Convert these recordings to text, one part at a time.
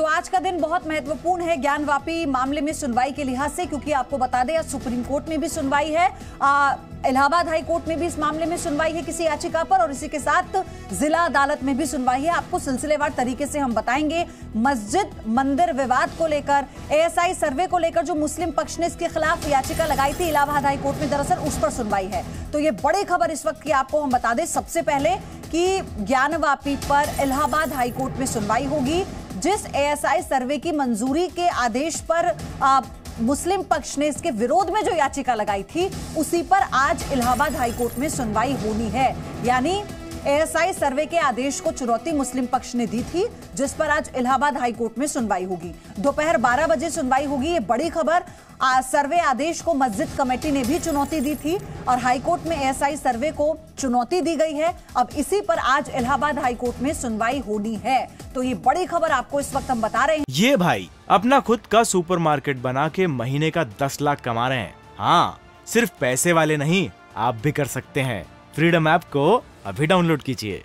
तो आज का दिन बहुत महत्वपूर्ण है ज्ञानवापी मामले में सुनवाई के लिहाज से, क्योंकि आपको बता दें सुप्रीम कोर्ट में भी सुनवाई है। इलाहाबाद हाई कोर्ट में भी इस मामले में सुनवाई है किसी याचिका पर, और इसी के साथ जिला अदालत में भी सुनवाई है। आपको सिलसिलेवार तरीके से हम बताएँगे मस्जिद मंदिर विवाद को लेकर, एएसआई सर्वे को लेकर, जो मुस्लिम पक्ष ने इसके खिलाफ याचिका लगाई थी इलाहाबाद हाई कोर्ट में, दरअसल उस पर सुनवाई है। तो ये बड़ी खबर इस वक्त की आपको हम बता दें, सबसे पहले कि ज्ञानवापी पर इलाहाबाद हाईकोर्ट में सुनवाई होगी। जिस एएसआई सर्वे की मंजूरी के आदेश पर आ, मुस्लिम पक्ष ने इसके विरोध में जो याचिका लगाई थी उसी पर आज इलाहाबाद हाईकोर्ट में सुनवाई होनी है। यानी एएसआई सर्वे के आदेश को चुनौती मुस्लिम पक्ष ने दी थी, जिस पर आज इलाहाबाद हाईकोर्ट में सुनवाई होगी। दोपहर 12 बजे सुनवाई होगी, ये बड़ी खबर। सर्वे आदेश को मस्जिद कमेटी ने भी चुनौती दी थी और हाईकोर्ट में एएसआई सर्वे को चुनौती दी गई है। अब इसी पर आज इलाहाबाद हाईकोर्ट में सुनवाई होनी है। तो ये बड़ी खबर आपको इस वक्त हम बता रहे हैं। ये भाई, अपना खुद का सुपरमार्केट बना के महीने का दस लाख कमा रहे हैं। हाँ सिर्फ़ पैसे वाले नहीं, आप भी कर सकते हैं। फ्रीडम ऐप को अभी डाउनलोड कीजिए।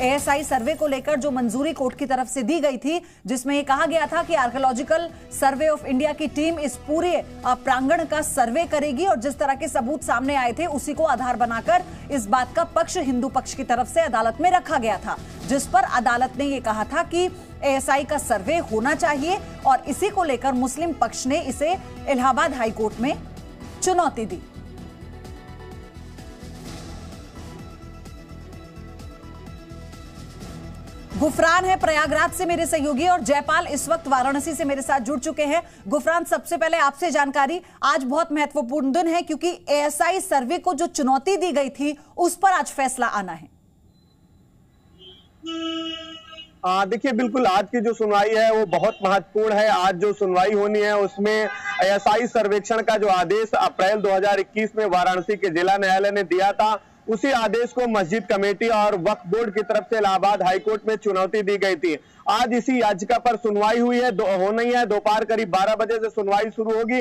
एएसआई सर्वे को लेकर जो मंजूरी कोर्ट की तरफ़ से दी गई थी, जिसमें ये कहा गया था कि आर्कोलॉजिकल सर्वे ऑफ़ इंडिया की टीम इस पूरे प्रांगण का सर्वे करेगी और जिस तरह के सबूत सामने आए थे, उसी को आधार बनाकर इस बात का पक्ष हिंदू पक्ष की तरफ़ से अदालत में रखा गया था, जिस पर अदालत ने ये कहा था कि एएसआई का सर्वे होना चाहिए और इसी को लेकर मुस्लिम पक्ष ने इसे इलाहाबाद हाईकोर्ट में चुनौती दी। गुफरान है, प्रयागराज से मेरे सहयोगी और जयपाल इस वक्त वाराणसी से मेरे साथ जुड़ चुके हैं। गुफरान, सबसे पहले आपसे जानकारी, आज बहुत महत्वपूर्ण दिन है क्योंकि एएसआई सर्वे को जो चुनौती दी गई थी, उस पर आज फैसला आना है। देखिए, बिल्कुल आज की जो सुनवाई है, वो बहुत महत्वपूर्ण है। आज जो सुनवाई होनी है, उसमें एएसआई सर्वेक्षण का जो आदेश अप्रैल 2021 में वाराणसी के जिला न्यायालय ने दिया था। उसी आदेश को मस्जिद कमेटी और वक्फ बोर्ड की तरफ़ से इलाहाबाद हाईकोर्ट में चुनौती दी गई थी। आज इसी याचिका पर सुनवाई हुई है। हो नहीं है दोपहर करीब 12 बजे से सुनवाई शुरू होगी।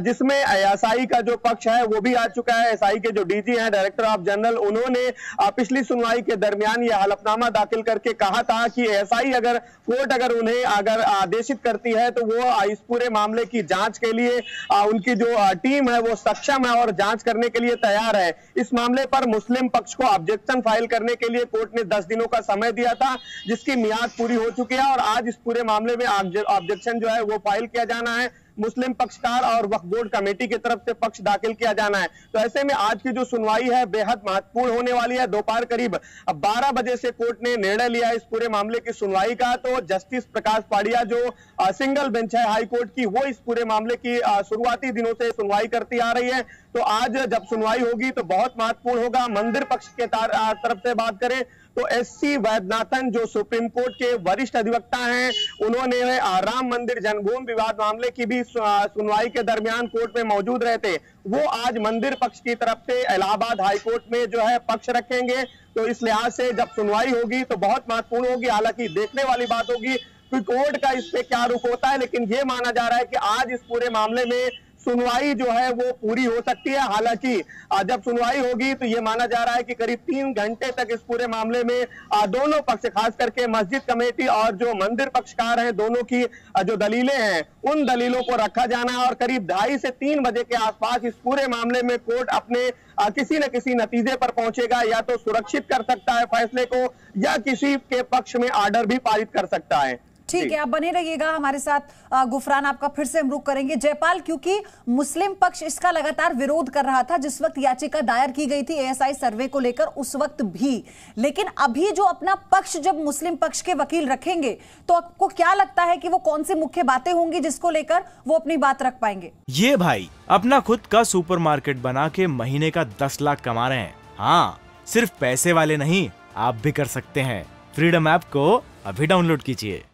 जिसमें एसआई का जो पक्ष है, वो भी आ चुका है। एसआई के जो डीजी हैं, डायरेक्टर ऑफ़ जनरल, उन्होंने पिछली सुनवाई के दरमियान यह हलफनामा दाखिल करके कहा था कि एसआई अगर कोर्ट अगर उन्हें अगर आदेशित करती है तो वो इस पूरे मामले की जाँच के लिए उनकी जो टीम है, वो सक्षम है और जाँच करने के लिए तैयार है। इस मामले पर मुस्लिम पक्ष को ऑब्जेक्शन फ़ाइल करने के लिए कोर्ट ने दस दिनों का समय दिया था, जिसकी मियाद पूरी हो चुकी है और आज इस पूरे मामले में ऑब्जेक्शन जो है वो फ़ाइल किया जाना है। मुस्लिम पक्षकार और वक्फ बोर्ड कमेटी की तरफ़ से पक्ष दाखिल किया जाना है। तो ऐसे में आज की जो सुनवाई है, बेहद महत्वपूर्ण होने वाली है। दोपहर करीब 12 बजे से कोर्ट ने निर्णय लिया इस पूरे मामले की सुनवाई का। तो जस्टिस प्रकाश पाड़िया जो सिंगल बेंच है हाई कोर्ट की, वो इस पूरे मामले की शुरुआती दिनों से सुनवाई करती आ रही है। तो आज जब सुनवाई होगी तो बहुत महत्वपूर्ण होगा। मंदिर पक्ष के तरफ़ से बात करें। तो एससी वैद्यनाथन जो सुप्रीम कोर्ट के वरिष्ठ अधिवक्ता हैं, उन्होंने राम मंदिर जन्मभूमि विवाद मामले की भी सुनवाई के दरमियान कोर्ट में मौजूद रहे थे। वो आज मंदिर पक्ष की तरफ़ से इलाहाबाद हाईकोर्ट में जो है पक्ष रखेंगे। तो इस लिहाज से जब सुनवाई होगी तो बहुत महत्वपूर्ण होगी, हालाँकि देखने वाली बात होगी कि कोर्ट का इस पे क्या रुख होता है, लेकिन ये माना जा रहा है कि आज इस पूरे मामले में सुनवाई जो है वो पूरी हो सकती है। हालाँकि जब सुनवाई होगी तो ये माना जा रहा है कि करीब तीन घंटे तक इस पूरे मामले में दोनों पक्ष, खास करके मस्जिद कमेटी और जो मंदिर पक्षकार हैं, दोनों की जो दलीलें हैं, उन दलीलों को रखा जाना और करीब ढाई से तीन बजे के आसपास इस पूरे मामले में कोर्ट अपने किसी न किसी नतीजे पर पहुंचेगा, या तो सुरक्षित कर सकता है फैसले को, या किसी के पक्ष में आर्डर भी पारित कर सकता है। ठीक है आप बने रहिएगा हमारे साथ। गुफरान आपका फिर से हम रुक करेंगे। जयपाल क्योंकि मुस्लिम पक्ष इसका लगातार विरोध कर रहा था जिस वक्त याचिका दायर की गई थी एएसआई सर्वे को लेकर उस वक्त भी। लेकिन अभी जो अपना पक्ष जब मुस्लिम पक्ष के वकील रखेंगे तो आपको क्या लगता है कि वो कौन सी मुख्य बातें होंगी जिसको लेकर वो अपनी बात रख पाएँगे? ये भाई अपना खुद का सुपर बना के महीने का दस लाख कमा रहे हैं। हाँ सिर्फ़ पैसे वाले नहीं आप भी कर सकते हैं। फ्रीडम ऐप को अभी डाउनलोड कीजिए।